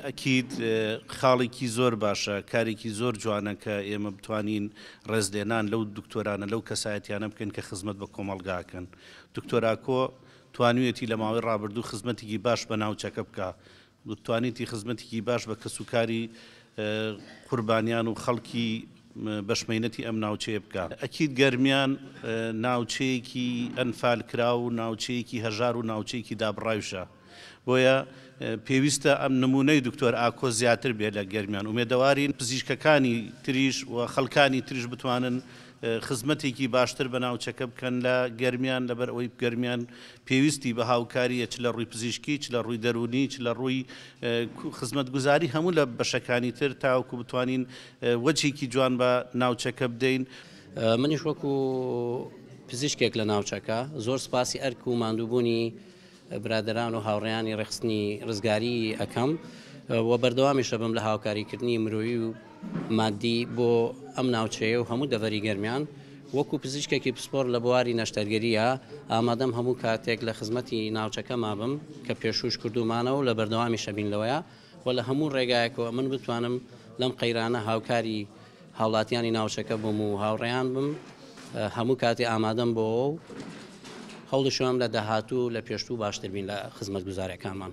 ئەکید خاڵێکی زۆر باشە کارێکی زۆر جوانە کە ئێمە بتوانین ڕێزلێنان لەو دکتۆرانە لەو کەسایەتیانە بکەین کە خزمەت بە کۆمەڵگا ئەکەن دکتۆر ئاکۆ توانویەتی لە ماوەی ڕابردوو خزمەتێکی باش بە ناوچەکە بکا توانیتی خزمەتێکی باش بە کەسوکاری قوربانیان و خەڵکی بەش مەینەتی ئەم ناوچەیە بکا ئەکید گەرمیان ناوچەیەکی ئەنفالکراو و ناوچەیەکی هەژار و ناوچەیەکی دابڕاویشە. بۆیە پێویستە ئەم نمونەی دکتۆر ئاکۆ زیاتر بێت لە گەرمیان، ئومێدەوارین پزیشکەکانی تریش و خەڵکانی تریش بتوانن خزمەتێکی باشتر بە ناوچەکە بکەن لە گەرمیان، لەبەر ئەوەی گەرمیان پێویستی بە هاوکارییە چ لە ڕووی پزیشکی، چ لە ڕووی دەروونی، چ لە ڕووی خزمەتگوزاری هەموو لە بەشەکانی تر تاوەکو بتوانین وەجهێکی جوان بە ناوچەکە بدەین. منیش وەکو پزیشکێک لە ناوچەکە زۆر سوپاسی ئەرک و ماندووبوونی، برادەران و هاوڕێیانی ڕێکخستنی ڕزگاری ئەکەم و بەردەوامیشە بم لە هاوکاریکردنی مرۆیی و مادی بۆ ئەم ناوچەیە و هەموو دەڤەری گەرمیان وەکو پزیشکێکی پسپۆر لە بواری نەشتەرگەریە ئامادەم هەموو کاتێک لە خزمەتی ناوچەکە مابم کە پێشوش کردومانەوە لە بەردەوامی شەبین لەوەیە و لە هەموو ڕێگایەکەوە من بتوانم لەم قەیرانە هاوکاری هاوڵاتیانی ناوچەکە بووم و هاوڕێیان بم هەموو کاتێ ئامادەم بۆەوە و هەوڵشم لە داهاتوو لە پێشتوو باشتر بین لە خزمەت گوزارەکانمان.